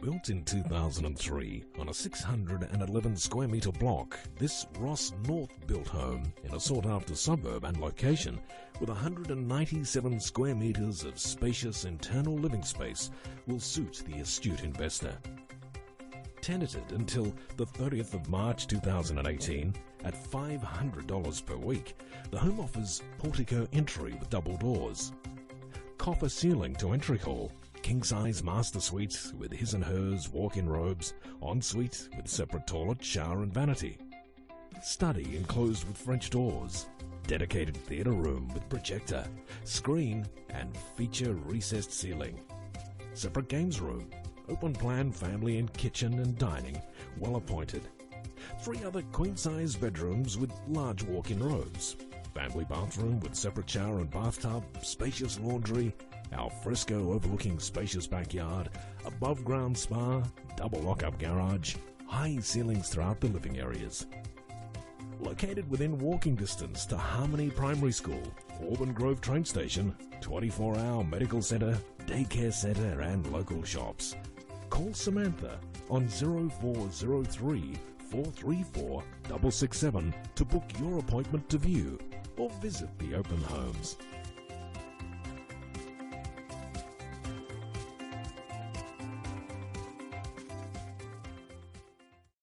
Built in 2003 on a 611 square metre block, this Ross North built home in a sought after suburb and location with 197 square metres of spacious internal living space will suit the astute investor. Tenanted until the 30th of March 2018 at $500 per week, the home offers portico entry with double doors, copper ceiling to entry hall, king size master suite with his and hers walk in robes, ensuite with separate toilet, shower, and vanity, study enclosed with French doors, dedicated theatre room with projector, screen, and feature recessed ceiling, separate games room, open plan family and kitchen and dining, well appointed. Three other queen size bedrooms with large walk in robes, family bathroom with separate shower and bathtub, spacious laundry, al fresco overlooking spacious backyard, above ground spa, double lock-up garage, high ceilings throughout the living areas. Located within walking distance to Harmony Primary School, Aubin Grove train station, 24-hour medical centre, daycare centre and local shops. Call Samantha on 0403 434 667 to book your appointment to view or visit the open homes.